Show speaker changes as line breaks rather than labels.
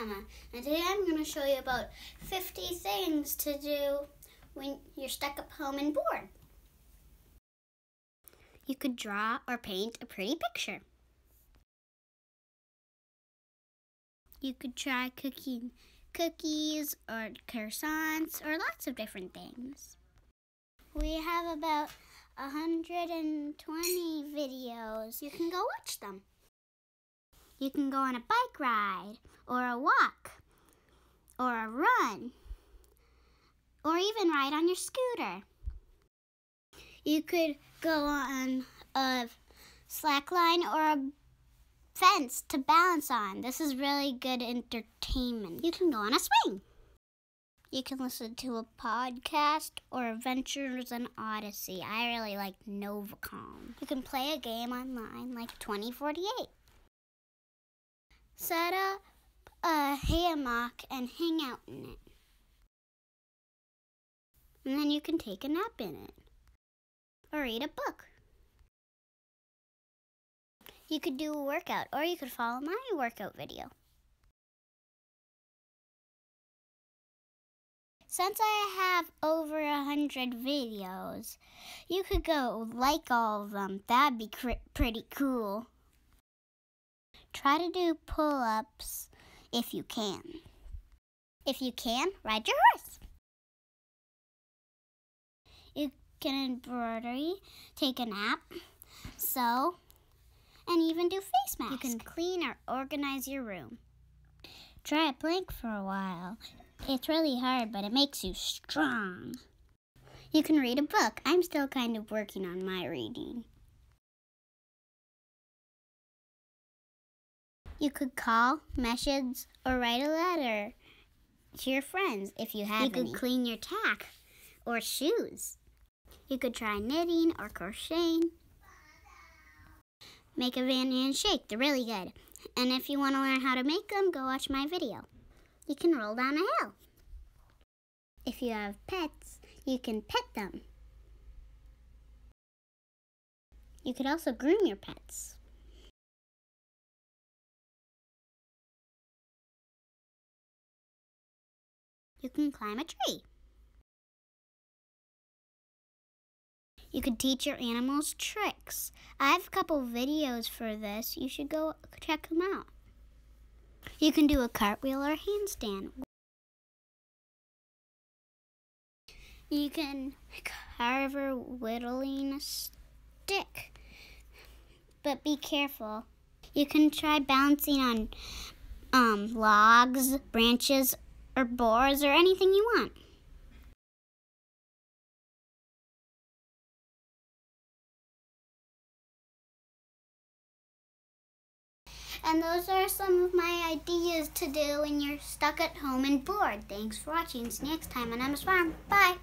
Mama, and today I'm going to show you about 50 things to do when you're stuck at home and bored. You could draw or paint a pretty picture. You could try cooking cookies or croissants or lots of different things. We have about 120 videos. You can go watch them. You can go on a bike ride, or a walk, or a run, or even ride on your scooter. You could go on a slack line or a fence to balance on. This is really good entertainment. You can go on a swing. You can listen to a podcast or Adventures in Odyssey. I really like Novacom. You can play a game online like 2048. Set up a hammock and hang out in it. And then you can take a nap in it or read a book. You could do a workout or you could follow my workout video. Since I have over a hundred videos, you could go like all of them. That'd be pretty cool. Try to do pull ups if you can. If you can, ride your horse. You can embroidery, take a nap, sew, and even do face masks. You can clean or organize your room. Try a plank for a while. It's really hard, but it makes you strong. You can read a book. I'm still kind of working on my reading. You could call, message, or write a letter to your friends if you have You could clean your tack or shoes. You could try knitting or crocheting. Make a Van and shake. They're really good. And if you want to learn how to make them, go watch my video you can roll down a hill. If you have pets, you can pet them. You could also groom your pets. You can climb a tree. You could teach your animals tricks. I have a couple videos for this. You should go check them out. You can do a cartwheel or handstand. You can carve or whittling a stick, but be careful. You can try balancing on um, logs, branches, or boars or anything you want. And those are some of my ideas to do when you're stuck at home and bored. Thanks for watching. See you next time on Emma's Farm. Bye.